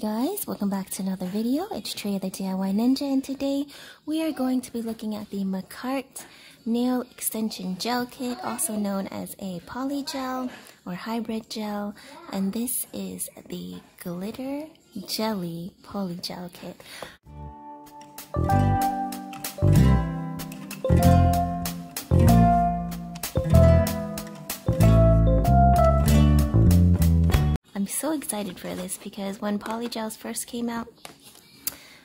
guys welcome back to another video. It's Tre the DIY Ninja and today we are going to be looking at the Makartt nail extension gel kit also known as a poly gel or hybrid gel and this is the glitter jelly poly gel kit I'm so excited for this because when polygels first came out,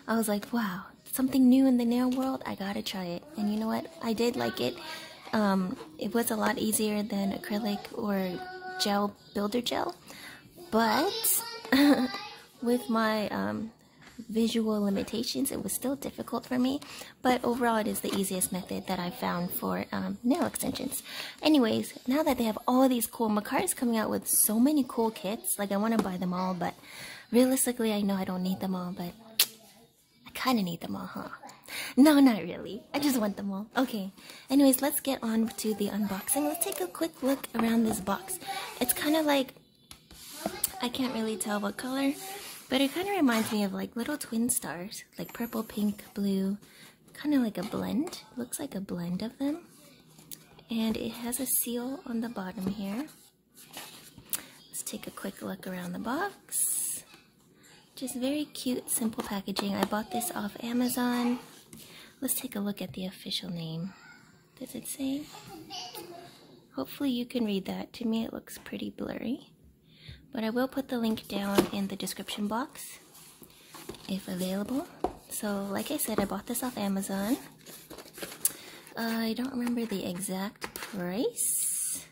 I was like, wow, something new in the nail world. I gotta try it. And you know what? I did like it. Um, it was a lot easier than acrylic or gel builder gel, but with my um, visual limitations, it was still difficult for me, but overall it is the easiest method that I've found for um, nail extensions. Anyways, now that they have all these cool, Makartt's coming out with so many cool kits, like I want to buy them all, but realistically I know I don't need them all, but I kind of need them all, huh? No, not really. I just want them all. Okay. Anyways, let's get on to the unboxing. Let's take a quick look around this box. It's kind of like, I can't really tell what color, but it kind of reminds me of like little twin stars, like purple, pink, blue, kind of like a blend. Looks like a blend of them. And it has a seal on the bottom here. Let's take a quick look around the box. Just very cute, simple packaging. I bought this off Amazon. Let's take a look at the official name. Does it say? Hopefully you can read that. To me it looks pretty blurry. But I will put the link down in the description box if available. So like I said, I bought this off Amazon. I don't remember the exact price.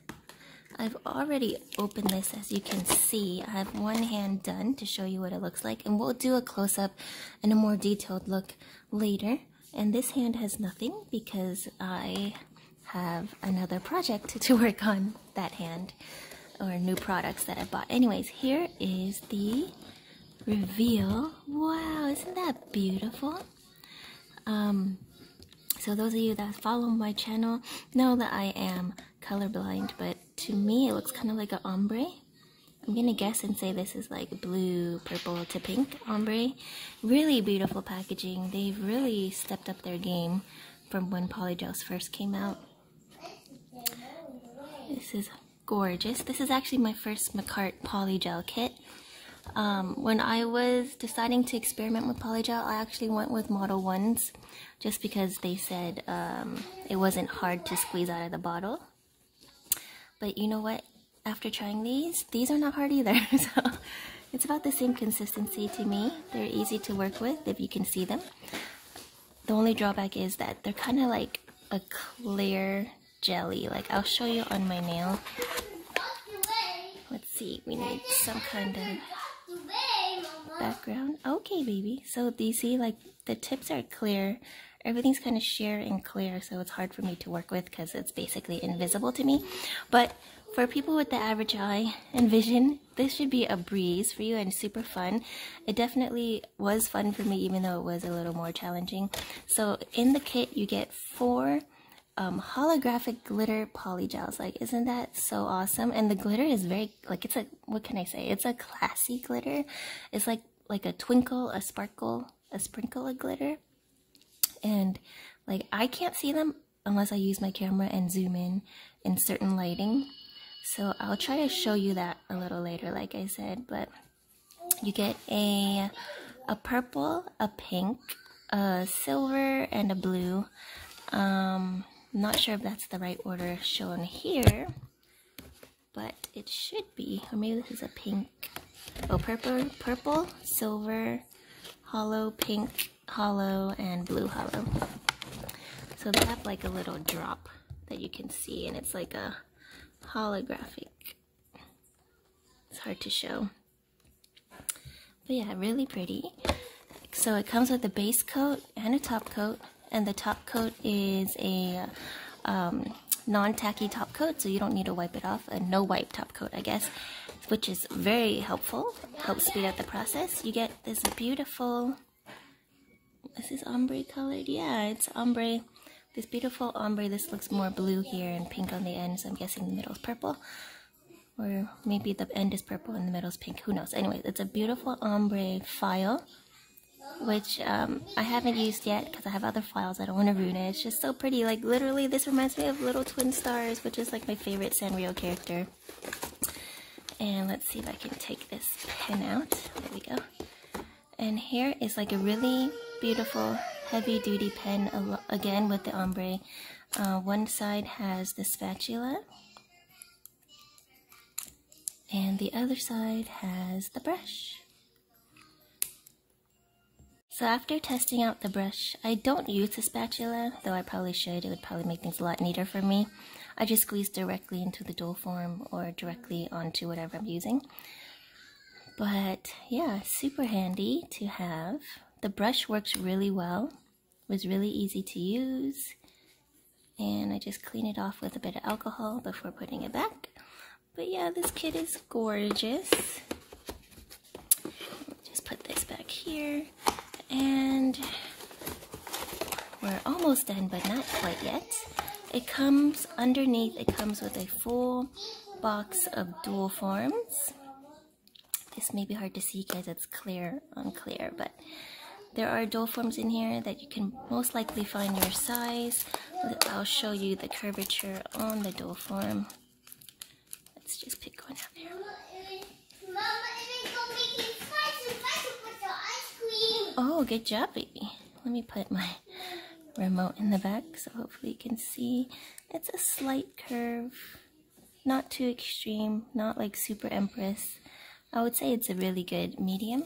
I've already opened this as you can see. I have one hand done to show you what it looks like and we'll do a close-up and a more detailed look later. And this hand has nothing because I have another project to work on that hand or new products that I bought. Anyways, here is the reveal. Wow, isn't that beautiful? Um, so those of you that follow my channel know that I am colorblind, but to me it looks kind of like an ombre. I'm gonna guess and say this is like blue, purple to pink ombre. Really beautiful packaging. They've really stepped up their game from when polygels first came out. This is gorgeous. This is actually my first Makartt Polygel kit. Um, when I was deciding to experiment with polygel, I actually went with Modelones just because they said um, it wasn't hard to squeeze out of the bottle. But you know what? After trying these, these are not hard either. so it's about the same consistency to me. They're easy to work with if you can see them. The only drawback is that they're kind of like a clear jelly. Like I'll show you on my nail. See, we need some kind of background. Okay, baby. So do you see like the tips are clear. Everything's kind of sheer and clear, so it's hard for me to work with because it's basically invisible to me. But for people with the average eye and vision, this should be a breeze for you and super fun. It definitely was fun for me, even though it was a little more challenging. So in the kit, you get four um, holographic glitter polygels. Like, isn't that so awesome? And the glitter is very, like, it's a, what can I say? It's a classy glitter. It's like, like a twinkle, a sparkle, a sprinkle of glitter. And, like, I can't see them unless I use my camera and zoom in in certain lighting. So I'll try to show you that a little later, like I said. But you get a, a purple, a pink, a silver, and a blue. Um, I'm not sure if that's the right order shown here, but it should be. Or maybe this is a pink. Oh, purple, purple, silver, holo, pink, holo, and blue holo. So they have like a little drop that you can see, and it's like a holographic. It's hard to show. But yeah, really pretty. So it comes with a base coat and a top coat and the top coat is a um, non-tacky top coat so you don't need to wipe it off. A no wipe top coat I guess which is very helpful. Helps speed up the process. You get this beautiful this is ombre colored? Yeah it's ombre. This beautiful ombre this looks more blue here and pink on the end so I'm guessing the middle is purple. Or maybe the end is purple and the middle is pink. Who knows? Anyway, it's a beautiful ombre file, which um, I haven't used yet because I have other files. I don't want to ruin it. It's just so pretty. Like literally, this reminds me of Little Twin Stars, which is like my favorite Sanrio character. And let's see if I can take this pen out. There we go. And here is like a really beautiful heavy duty pen again with the ombre. Uh, one side has the spatula and the other side has the brush. So after testing out the brush, I don't use the spatula, though I probably should. It would probably make things a lot neater for me. I just squeeze directly into the dual form or directly onto whatever I'm using. But yeah, super handy to have. The brush works really well. Was really easy to use. And I just clean it off with a bit of alcohol before putting it back. But yeah, this kit is gorgeous. Just put this back here. And we're almost done, but not quite yet. It comes underneath, it comes with a full box of dual forms. This may be hard to see because it's clear on clear, but there are dual forms in here that you can most likely find your size. I'll show you the curvature on the dual form. Let's just pick one out here. Oh, good job, baby. Let me put my remote in the back so hopefully you can see. It's a slight curve, not too extreme, not like super empress. I would say it's a really good medium.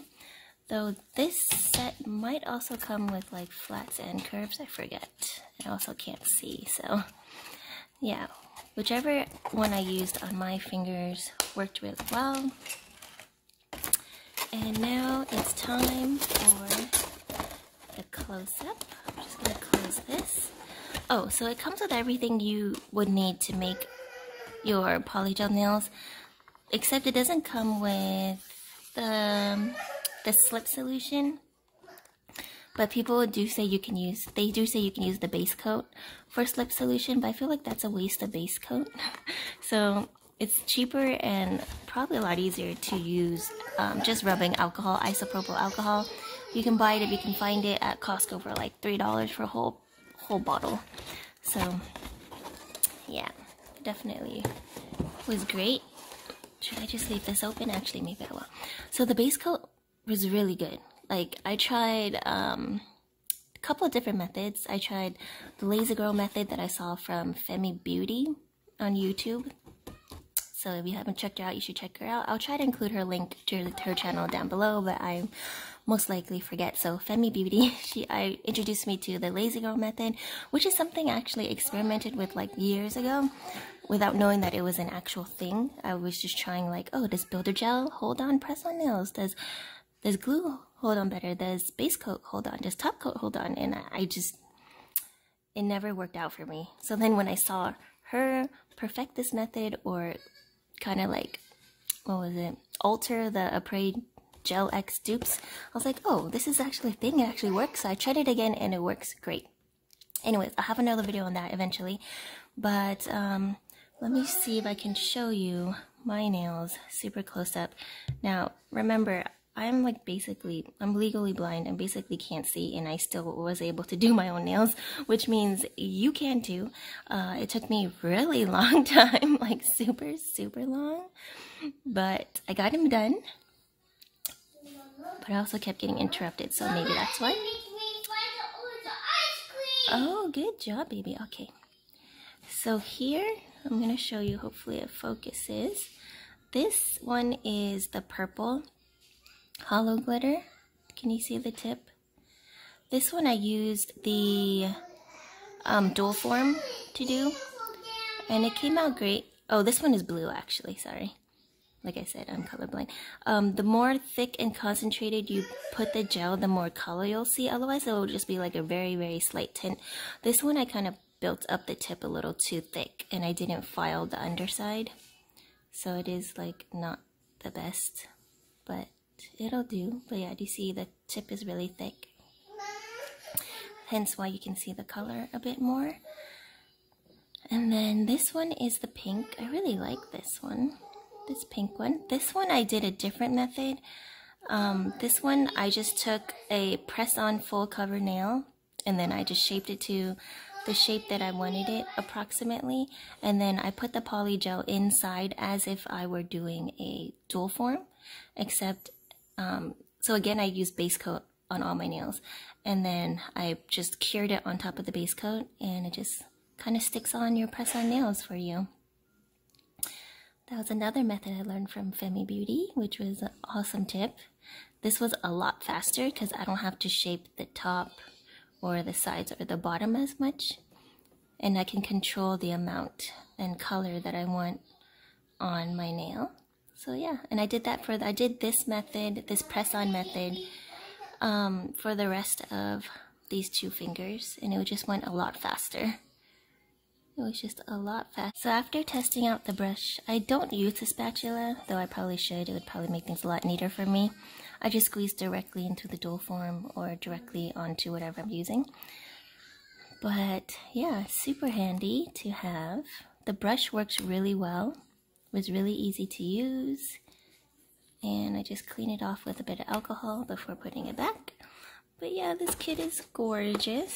Though this set might also come with like flats and curves, I forget. I also can't see, so yeah, whichever one I used on my fingers worked really well. And now it's time for the close-up. I'm just gonna close this. Oh, so it comes with everything you would need to make your polygel nails, except it doesn't come with the, the slip solution. But people do say you can use, they do say you can use the base coat for slip solution, but I feel like that's a waste of base coat. so it's cheaper and probably a lot easier to use um, just rubbing alcohol, isopropyl alcohol. You can buy it if you can find it at Costco for like $3 for a whole, whole bottle. So yeah, definitely was great. Should I just leave this open? Actually, maybe I will. So the base coat was really good. Like I tried um, a couple of different methods. I tried the Lazy Girl method that I saw from Femi Beauty on YouTube. So if you haven't checked her out, you should check her out. I'll try to include her link to her channel down below, but I most likely forget. So Femi Beauty, she I introduced me to the Lazy Girl method, which is something I actually experimented with like years ago without knowing that it was an actual thing. I was just trying like, oh, does builder gel hold on press on nails? Does does glue hold on better? Does base coat hold on? Does top coat hold on? And I just, it never worked out for me. So then when I saw her perfect this method or kind of like, what was it? Alter the Apres Gel X dupes. I was like, oh, this is actually a thing. It actually works. So I tried it again and it works great. Anyways, I'll have another video on that eventually. But um, let me see if I can show you my nails super close up. Now, remember, I'm like basically, I'm legally blind and basically can't see and I still was able to do my own nails, which means you can too. Uh, it took me really long time, like super, super long, but I got them done. But I also kept getting interrupted, so maybe that's why. Oh, good job, baby. Okay. So here, I'm going to show you, hopefully it focuses. This one is the purple holo glitter. Can you see the tip? This one I used the um, dual form to do, and it came out great. Oh, this one is blue actually, sorry. Like I said, I'm colorblind. Um, the more thick and concentrated you put the gel, the more color you'll see. Otherwise, it will just be like a very, very slight tint. This one, I kind of built up the tip a little too thick, and I didn't file the underside. So it is like not the best, but it'll do. But yeah, do you see the tip is really thick? Hence why you can see the color a bit more. And then this one is the pink. I really like this one. this pink one. This one I did a different method. Um, this one I just took a press-on full cover nail and then I just shaped it to the shape that I wanted it approximately and then I put the poly gel inside as if I were doing a dual form except um, so again I use base coat on all my nails and then I just cured it on top of the base coat and it just kind of sticks on your press-on nails for you. That was another method I learned from Femi Beauty, which was an awesome tip. This was a lot faster because I don't have to shape the top or the sides or the bottom as much. And I can control the amount and color that I want on my nail. So yeah, and I did that for, I did this method, this press-on method, um, for the rest of these two fingers. And it just went a lot faster. It was just a lot faster. So after testing out the brush, I don't use the spatula, though I probably should. It would probably make things a lot neater for me. I just squeeze directly into the dual form or directly onto whatever I'm using. But yeah, super handy to have. The brush works really well. Was really easy to use. And I just clean it off with a bit of alcohol before putting it back. But yeah, this kit is gorgeous.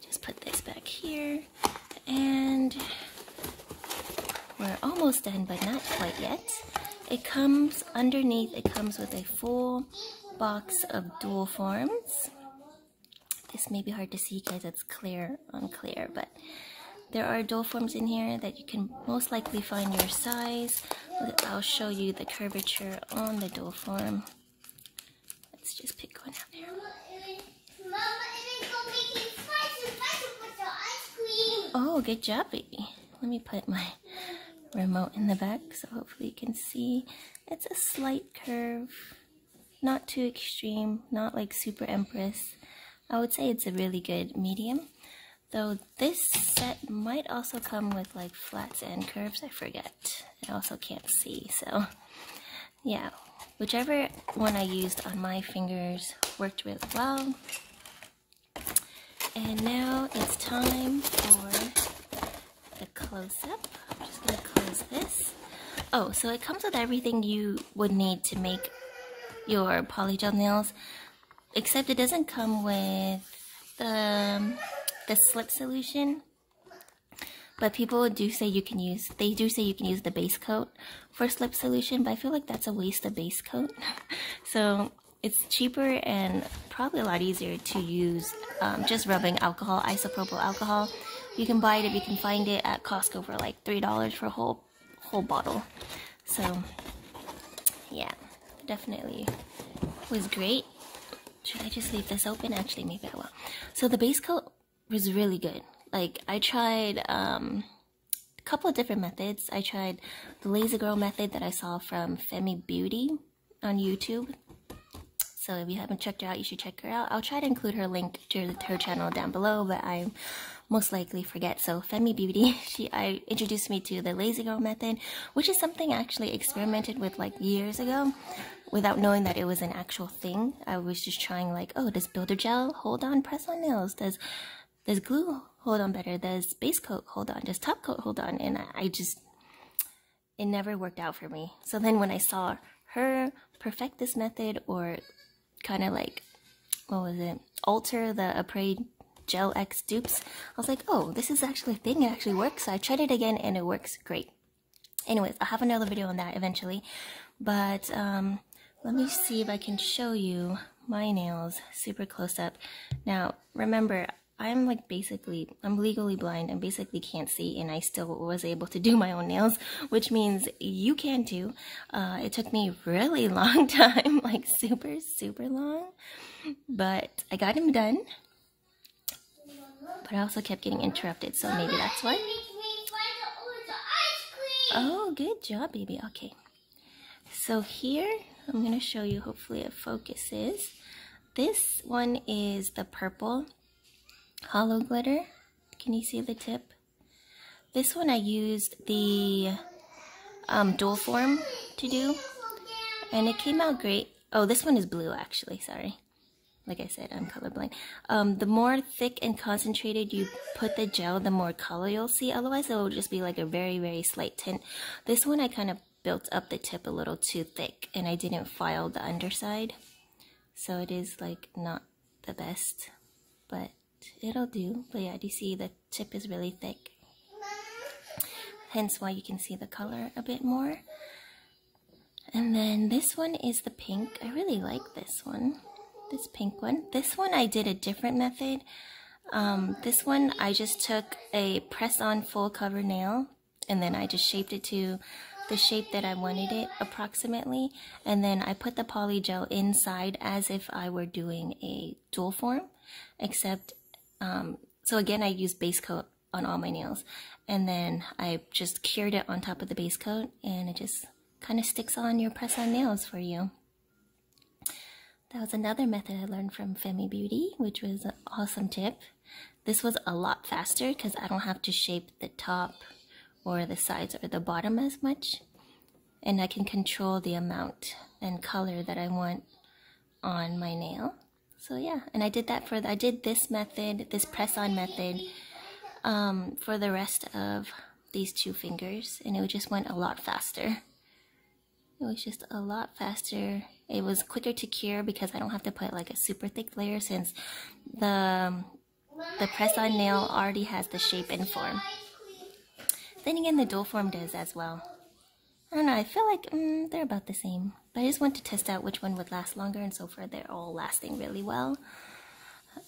Just put this back here. And we're almost done, but not quite yet. It comes underneath, it comes with a full box of dual forms. This may be hard to see because it's clear on clear, but there are dual forms in here that you can most likely find your size. I'll show you the curvature on the dual form. Let's just pick one out there. Oh, good job, baby. Let me put my remote in the back so hopefully you can see it's a slight curve not too extreme not like super empress I would say it's a really good medium though this set might also come with like flats and curves I forget. I also can't see so yeah. Whichever one I used on my fingers worked really well. And now it's time for the close-up. I'm just gonna close this. Oh, so it comes with everything you would need to make your polygel nails, except it doesn't come with the, um, the slip solution. But people do say you can use, they do say you can use the base coat for slip solution, but I feel like that's a waste of base coat. so it's cheaper and probably a lot easier to use um, just rubbing alcohol, isopropyl alcohol, you can buy it if you can find it at Costco for like $3 for a whole, whole bottle. So, yeah, definitely was great. Should I just leave this open? Actually, maybe I will. So the base coat was really good. Like, I tried um, a couple of different methods. I tried the Lazy Girl method that I saw from Femi Beauty on YouTube. So if you haven't checked her out, you should check her out. I'll try to include her link to her channel down below, but I most likely forget. So Femi Beauty, she I introduced me to the Lazy Girl method, which is something I actually experimented with like years ago without knowing that it was an actual thing. I was just trying like, oh, does builder gel hold on press on nails? Does does glue hold on better? Does base coat hold on? Does top coat hold on? And I, I just it never worked out for me. So then when I saw her perfect this method or kind of like, what was it? Alter the Apres Gel X dupes. I was like, oh, this is actually a thing. It actually works. So I tried it again and it works great. Anyways, I'll have another video on that eventually. But um, let me see if I can show you my nails super close up. Now, remember, I'm like basically, I'm legally blind and basically can't see and I still was able to do my own nails, which means you can too. Uh, it took me really long time, like super, super long, but I got them done. But I also kept getting interrupted, so maybe that's why. Oh, good job, baby. Okay. So here, I'm going to show you, hopefully it focuses. This one is the purple holo glitter. Can you see the tip? This one I used the um, dual form to do. And it came out great. Oh, this one is blue actually, sorry. like I said, I'm colorblind. Um, the more thick and concentrated you put the gel, the more color you'll see. Otherwise, it will just be like a very, very slight tint. This one, I kind of built up the tip a little too thick and I didn't file the underside. So it is like not the best, but it'll do. But yeah, do you see the tip is really thick? Hence why you can see the color a bit more. And then this one is the pink. I really like this one this pink one. This one I did a different method. Um, this one I just took a press-on full cover nail and then I just shaped it to the shape that I wanted it approximately and then I put the poly gel inside as if I were doing a dual form except um, so again I use base coat on all my nails and then I just cured it on top of the base coat and it just kind of sticks on your press-on nails for you. That was another method I learned from Femi Beauty, which was an awesome tip. This was a lot faster because I don't have to shape the top or the sides or the bottom as much. And I can control the amount and color that I want on my nail. So yeah, and I did that for, the, I did this method, this press-on method, um, for the rest of these two fingers. And it just went a lot faster. It was just a lot faster it was quicker to cure because I don't have to put like a super thick layer since the, the press-on nail already has the shape and form. Then again, the dual form does as well. I don't know, I feel like mm, they're about the same. But I just want to test out which one would last longer, and so far they're all lasting really well.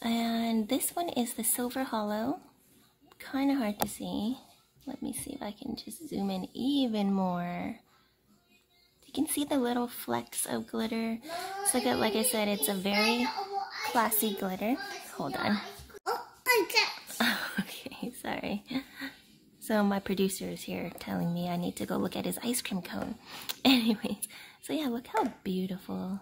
And this one is the Silver Holo. Kind of hard to see. Let me see if I can just zoom in even more You can see the little flecks of glitter. So like, like I said, it's a very classy glitter. Hold on. okay, sorry. So my producer is here telling me I need to go look at his ice cream cone. Anyways, so yeah, look how beautiful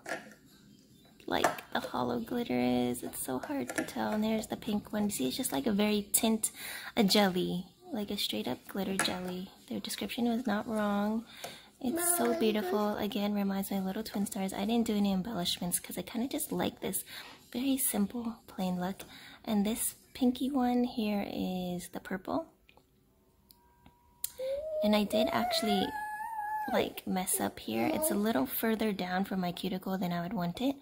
like the holo glitter is. It's so hard to tell. And there's the pink one. See, it's just like a very tint, a jelly, like a straight up glitter jelly. Their description was not wrong. It's so beautiful. Again, reminds me of Little Twin Stars. I didn't do any embellishments because I kind of just like this very simple, plain look. And this pinky one here is the purple. And I did actually like mess up here. It's a little further down from my cuticle than I would want it.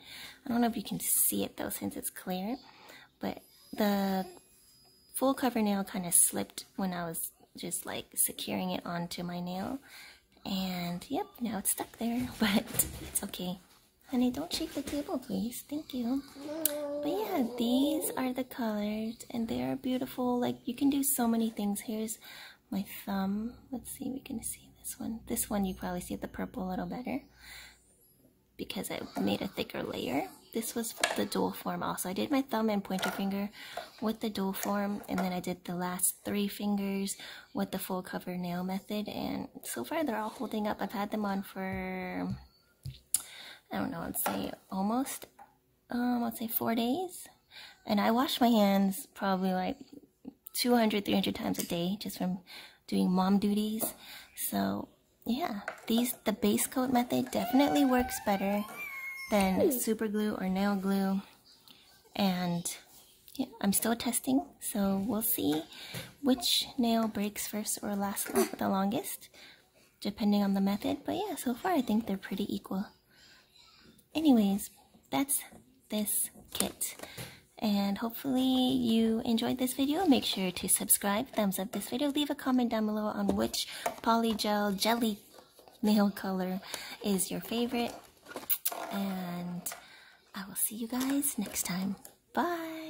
I don't know if you can see it though since it's clear. But the full cover nail kind of slipped when I was just like securing it onto my nail. And yep, now it's stuck there, but it's okay. Honey, don't shake the table, please. Thank you. But yeah, these are the colors, and they are beautiful. Like, you can do so many things. Here's my thumb. Let's see, we can see this one. This one, you probably see the purple a little better because I made a thicker layer this was the dual form also. I did my thumb and pointer finger with the dual form and then I did the last three fingers with the full cover nail method and so far they're all holding up. I've had them on for, I don't know, let's say almost, um, let's say four days. And I wash my hands probably like 200, 300 times a day just from doing mom duties. So yeah, these, the base coat method definitely works better than super glue or nail glue. And yeah, I'm still testing, so we'll see which nail breaks first or lasts the longest, depending on the method. But yeah, so far I think they're pretty equal. Anyways, that's this kit. And hopefully you enjoyed this video. Make sure to subscribe, thumbs up this video, leave a comment down below on which polygel jelly nail color is your favorite and I will see you guys next time. Bye.